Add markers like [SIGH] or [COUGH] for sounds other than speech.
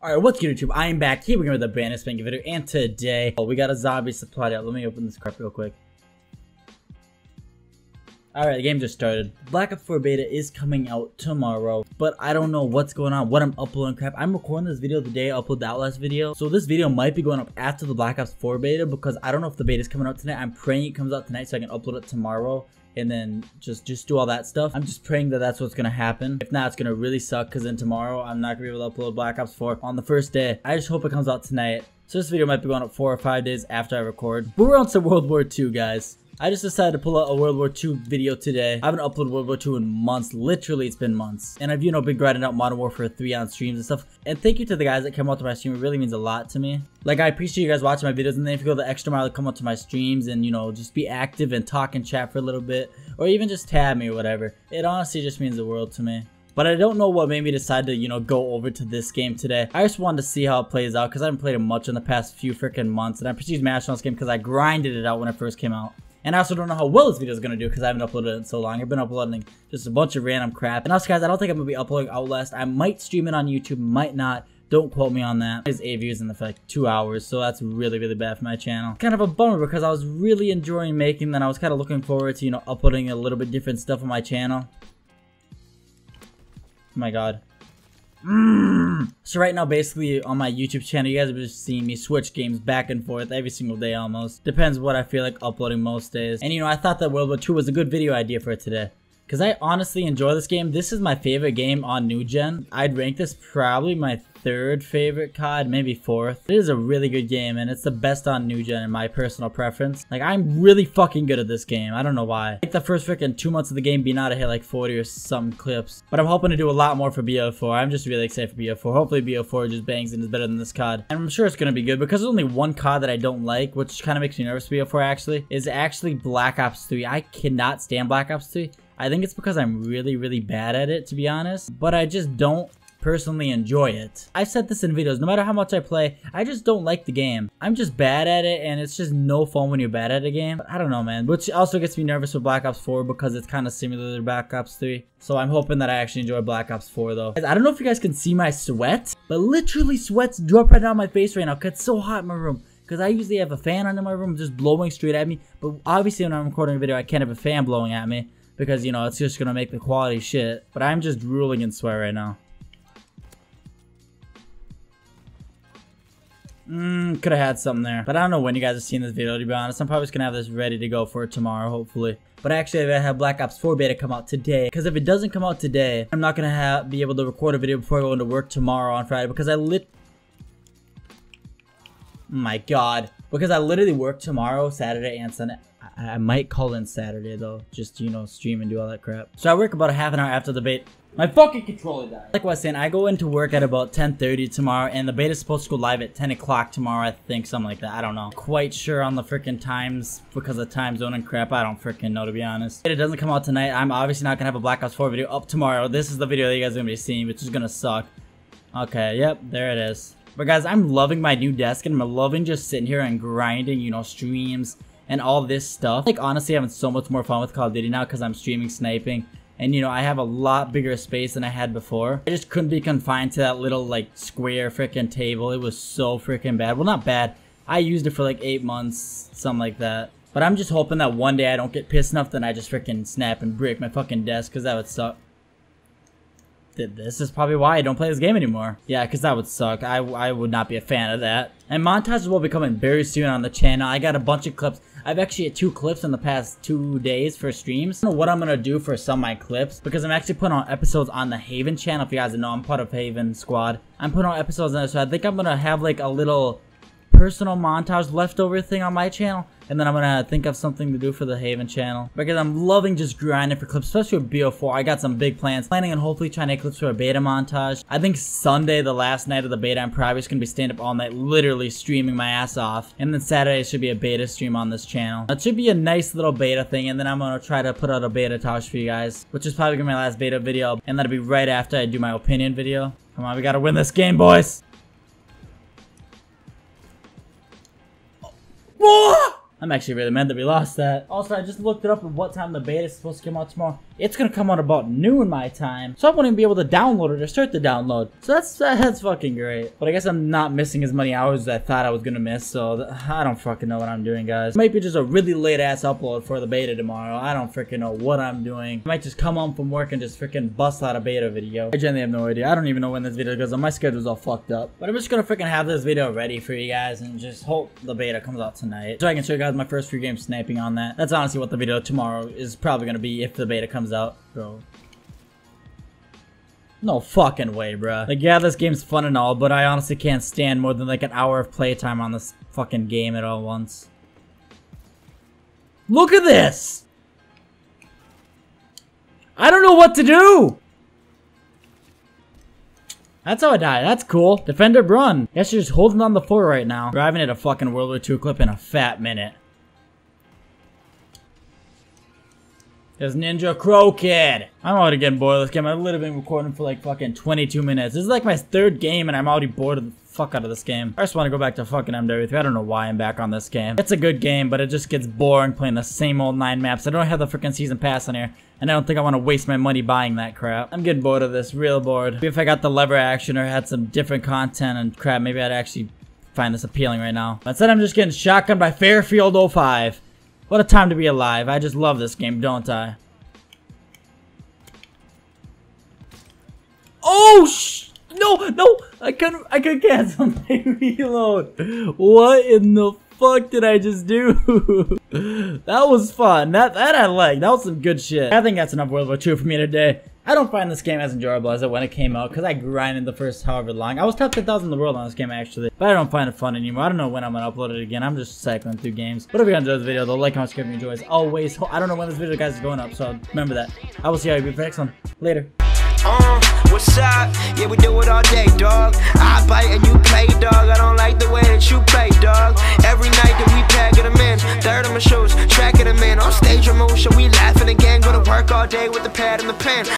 Alright, what's good YouTube? I am back here again with a brand new spanking video, and today, oh, we got a zombie supply out. Let me open this crap real quick. Alright, the game just started. Black Ops 4 beta is coming out tomorrow, but I don't know what's going on, what I'm uploading crap. I'm recording this video the day I upload the Outlast video, so this video might be going up after the Black Ops 4 beta because I don't know if the beta is coming out tonight. I'm praying it comes out tonight so I can upload it tomorrow and then just just do all that stuff. I'm just praying that that's what's gonna happen. If not, it's gonna really suck because then tomorrow I'm not gonna be able to upload Black Ops 4 on the first day. I just hope it comes out tonight. So this video might be going up four or five days after I record. But we're on to World War II, guys. I just decided to pull out a World War II video today. I haven't uploaded World War II in months. Literally, it's been months. And I've, you know, been grinding out Modern Warfare 3 on streams and stuff. And thank you to the guys that come out to my stream. It really means a lot to me. Like, I appreciate you guys watching my videos. And then if you go the extra mile to come out to my streams and, you know, just be active and talk and chat for a little bit. Or even just tab me or whatever. It honestly just means the world to me. But I don't know what made me decide to, you know, go over to this game today. I just wanted to see how it plays out because I haven't played it much in the past few freaking months. And I Prestige Master on this game because I grinded it out when it first came out. And I also don't know how well this video is going to do because I haven't uploaded it in so long. I've been uploading just a bunch of random crap. And also, guys, I don't think I'm going to be uploading Outlast. I might stream it on YouTube, might not. Don't quote me on that. It's 8 views in the like two hours, so that's really, really bad for my channel. Kind of a bummer because I was really enjoying making them. I was kind of looking forward to, you know, uploading a little bit different stuff on my channel. My god. Mm. So right now, basically, on my YouTube channel, you guys have just seeing me switch games back and forth every single day almost. Depends what I feel like uploading most days. And you know, I thought that World War II was a good video idea for today. Because I honestly enjoy this game. This is my favorite game on New Gen. I'd rank this probably my third favorite COD, maybe fourth. It is a really good game, and it's the best on New Gen in my personal preference. Like, I'm really fucking good at this game. I don't know why. Like, the first freaking two months of the game I hit like 40 or some clips. But I'm hoping to do a lot more for BO4. I'm just really excited for BO4. Hopefully BO4 just bangs and is better than this COD. And I'm sure it's gonna be good, because there's only one COD that I don't like, which kind of makes me nervous for BO4 actually, is actually Black Ops 3. I cannot stand Black Ops 3. I think it's because I'm really, really bad at it, to be honest. But I just don't personally enjoy it. I've said this in videos, no matter how much I play, I just don't like the game. I'm just bad at it, and it's just no fun when you're bad at a game. But I don't know, man. Which also gets me nervous with Black Ops 4 because it's kind of similar to Black Ops 3. So I'm hoping that I actually enjoy Black Ops 4, though. I don't know if you guys can see my sweat, but literally sweat's drop right down my face right now because it's so hot in my room because I usually have a fan in my room just blowing straight at me. But obviously when I'm recording a video, I can't have a fan blowing at me because, you know, it's just going to make the quality shit. But I'm just drooling in sweat right now. Mmm, could have had something there. But I don't know when you guys are seeing this video, to be honest. I'm probably just going to have this ready to go for tomorrow, hopefully. But actually, I have Black Ops 4 beta come out today. Because if it doesn't come out today, I'm not going to be able to record a video before I go into work tomorrow on Friday. Because I lit... My god. Because I literally work tomorrow, Saturday, and Sunday. I, I might call in Saturday though, just you know, stream and do all that crap. So I work about a half an hour after the beta. My fucking controller died. Like I was saying, I go into work at about 10.30 tomorrow, and the beta's supposed to go live at 10 o'clock tomorrow, I think, something like that. I don't know. Quite sure on the freaking times, because of time zone and crap, I don't freaking know, to be honest. If it doesn't come out tonight, I'm obviously not gonna have a Black Ops 4 video up tomorrow. This is the video that you guys are gonna be seeing, which is gonna suck. Okay, yep, there it is. But guys, I'm loving my new desk, and I'm loving just sitting here and grinding, you know, streams, and all this stuff. Like, honestly, having so much more fun with Call of Duty now because I'm streaming sniping. And, you know, I have a lot bigger space than I had before. I just couldn't be confined to that little, like, square freaking table. It was so freaking bad. Well, not bad. I used it for, like, eight months, something like that. But I'm just hoping that one day I don't get pissed enough that I just freaking snap and break my fucking desk because that would suck. This is probably why I don't play this game anymore. Yeah, because that would suck. I, I would not be a fan of that. And montages will be coming very soon on the channel. I got a bunch of clips. I've actually had two clips in the past two days for streams. I don't know what I'm going to do for some of my clips because I'm actually putting on episodes on the Haven channel. If you guys don't know, I'm part of Haven Squad. I'm putting on episodes on there, so I think I'm going to have like a little personal montage leftover thing on my channel and then I'm gonna think of something to do for the Haven channel. Because I'm loving just grinding for clips, especially with BO4. I got some big plans. Planning on hopefully trying to clips for a beta montage. I think Sunday, the last night of the beta, I'm probably just gonna be staying up all night, literally streaming my ass off. And then Saturday should be a beta stream on this channel. It should be a nice little beta thing, and then I'm gonna try to put out a beta tosh for you guys, which is probably gonna be my last beta video, and that'll be right after I do my opinion video. Come on, we gotta win this game, boys! I'm actually really mad that we lost that. Also, I just looked it up at what time the beta is supposed to come out tomorrow. It's gonna come out about noon in my time. So I won't even be able to download it or start the download. So that's that's fucking great. But I guess I'm not missing as many hours as I thought I was gonna miss. So I don't fucking know what I'm doing, guys. It might be just a really late ass upload for the beta tomorrow. I don't freaking know what I'm doing. I might just come home from work and just freaking bust out a beta video. I genuinely have no idea. I don't even know when this video goes on. My schedule's all fucked up. But I'm just gonna freaking have this video ready for you guys and just hope the beta comes out tonight. So I can show you guys my first few games sniping on that. That's honestly what the video tomorrow is probably gonna be if the beta comes out. Bro. No fucking way, bruh. Like, yeah, this game's fun and all, but I honestly can't stand more than like an hour of playtime on this fucking game at all once. Look at this! I don't know what to do! That's how I die. That's cool. Defender Brun. Guess you're just holding on the floor right now. Driving at a fucking World War II clip in a fat minute. There's Ninja Crow Kid. I'm already getting bored of this game. I've literally been recording for like fucking 22 minutes. This is like my third game and I'm already bored of the fuck out of this game. I just want to go back to fucking MW3. I don't know why I'm back on this game. It's a good game, but it just gets boring playing the same old nine maps. I don't have the freaking season pass on here. And I don't think I want to waste my money buying that crap. I'm getting bored of this, real bored. Maybe if I got the lever action or had some different content and crap, maybe I'd actually find this appealing right now. Instead, I'm just getting shotgun by Fairfield 05. What a time to be alive. I just love this game, don't I? Oh, sh no, no, I couldn't, I could cancel [LAUGHS] my reload. What in the fuck did I just do? [LAUGHS] that was fun. That, that I like. That was some good shit. I think that's enough World War II for me today. I don't find this game as enjoyable as it when it came out because I grinded the first however long. I was top 10,000 in the world on this game actually, but I don't find it fun anymore. I don't know when I'm gonna upload it again. I'm just cycling through games. But if you enjoyed this video, though, like, comment, subscribe enjoy. As always, I don't know when this video guys is going up, so remember that. I will see you for the next one. Later. Uh, what's up? Yeah, we do it all day, dog. I bite and you play, dog. I don't like the way that you play, dog. Every night that we pack it in, third of my shoes, tracking them in. On stage emotion, we laughing again. Go to work all day with the pad and the pen.